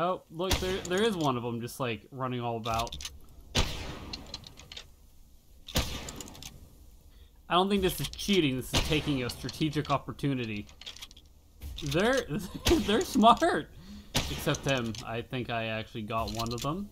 Oh, look, there there is one of them just like running all about. I don't think this is cheating. This is taking a strategic opportunity. They're they're smart. Except him. I think I actually got one of them.